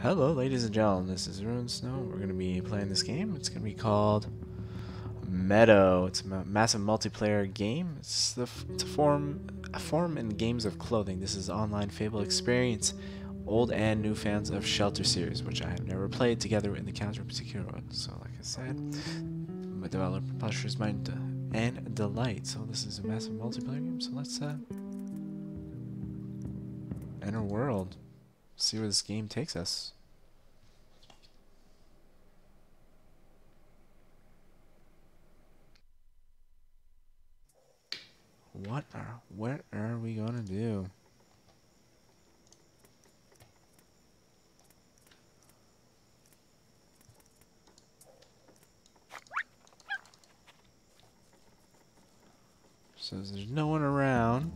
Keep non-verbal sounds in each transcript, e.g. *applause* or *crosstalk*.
Hello, ladies and gentlemen. This is RuneSnow. We're going to be playing this game. It's going to be called Meadow. It's a massive multiplayer game. It's the it's a form a form in games of clothing. This is online Fable experience. Old and new fans of Shelter series, which I have never played together in the Counter Particular one. So, like I said, my developer publisher's Might and Delight. So this is a massive multiplayer game. So let's uh, enter world see where this game takes us. What are what are we gonna do? So there's no one around.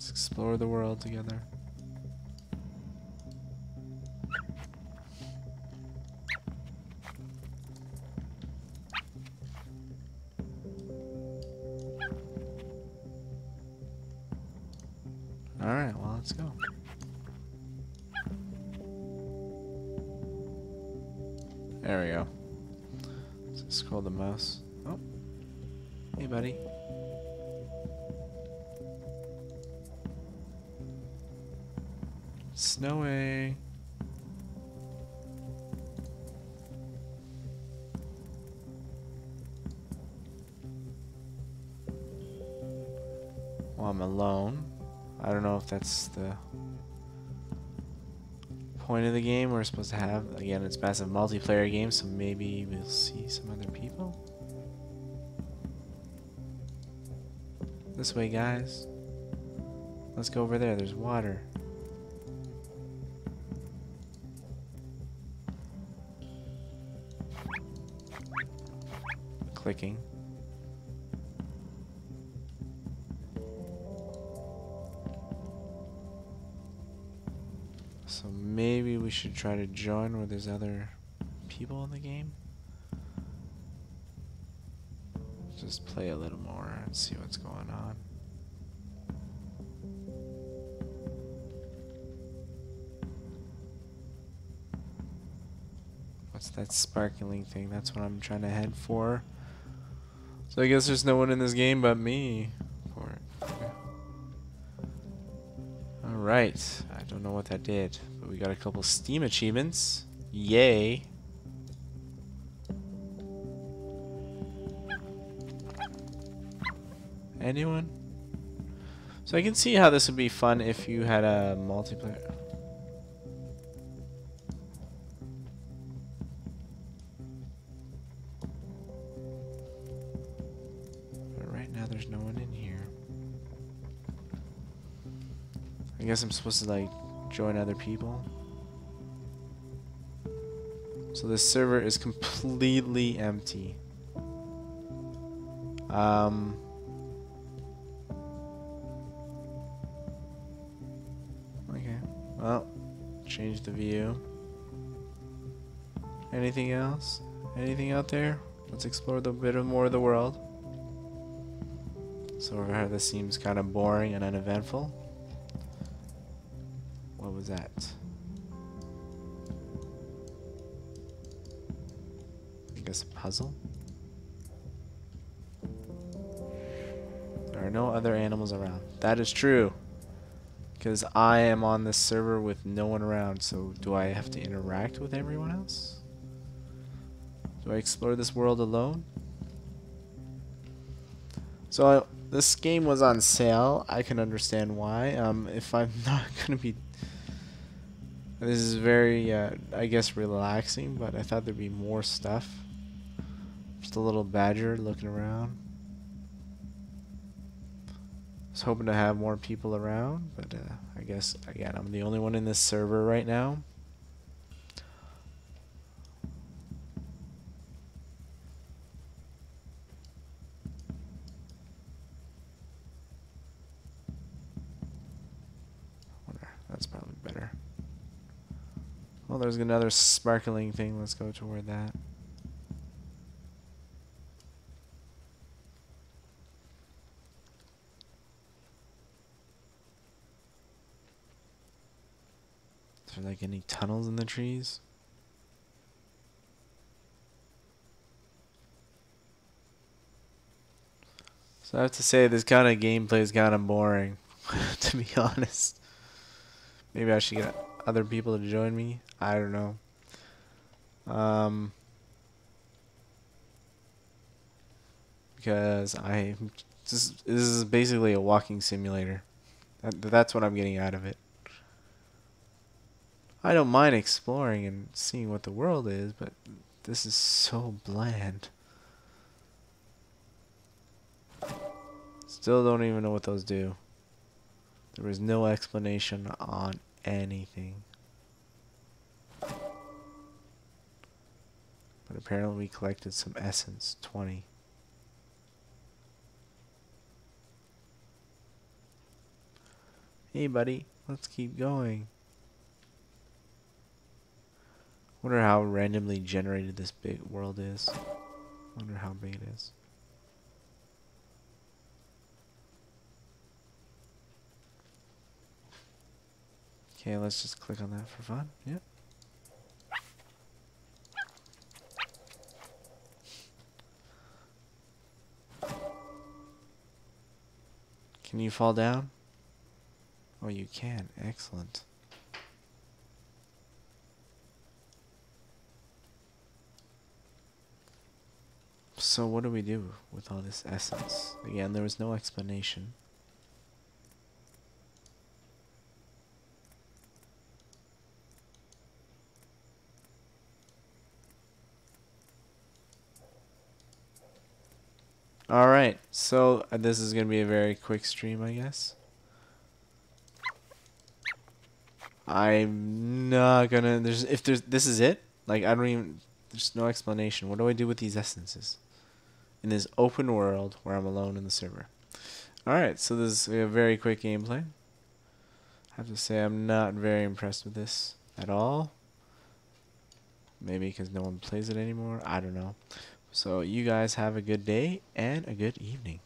Let's explore the world together. Alright, well, let's go. There we go. Let's scroll the mouse. Oh. Hey, buddy. Snowing. Well, I'm alone. I don't know if that's the point of the game we're supposed to have. Again, it's massive multiplayer game, so maybe we'll see some other people. This way, guys. Let's go over there. There's water. Clicking. So maybe we should try to join where there's other people in the game. Just play a little more and see what's going on. What's that sparkling thing? That's what I'm trying to head for. So I guess there's no one in this game but me. Alright. I don't know what that did. But we got a couple Steam achievements. Yay. Anyone? So I can see how this would be fun if you had a multiplayer. I guess I'm supposed to like join other people. So this server is completely empty. Um Okay. Well, change the view. Anything else? Anything out there? Let's explore a bit of more of the world. So over here, this seems kind of boring and uneventful. What was that? I guess a puzzle? There are no other animals around. That is true. Because I am on this server with no one around, so do I have to interact with everyone else? Do I explore this world alone? So I, this game was on sale. I can understand why. Um, if I'm *laughs* not gonna be, this is very, uh, I guess, relaxing. But I thought there'd be more stuff. Just a little badger looking around. was hoping to have more people around, but uh, I guess again I'm the only one in this server right now. Well, there's another sparkling thing. Let's go toward that. Is there like any tunnels in the trees? So I have to say this kind of gameplay is kind of boring, *laughs* to be honest. Maybe I should get other people to join me. I don't know. Um, because I this, this is basically a walking simulator. That, that's what I'm getting out of it. I don't mind exploring and seeing what the world is, but this is so bland. Still don't even know what those do. There was no explanation on anything. But apparently we collected some essence, 20. Hey buddy, let's keep going. Wonder how randomly generated this big world is. Wonder how big it is. Okay, let's just click on that for fun. Yep. Can you fall down? Oh, you can. Excellent. So what do we do with all this essence? Again, there was no explanation. Alright, so uh, this is to be a very quick stream, I guess. I'm not gonna. There's if there's this is it. Like I don't even. There's no explanation. What do I do with these essences? In this open world where I'm alone in the server. All right, so this is a very quick gameplay. I have to say I'm not very impressed with this at all. Maybe because no one plays it anymore. I don't know. So you guys have a good day and a good evening.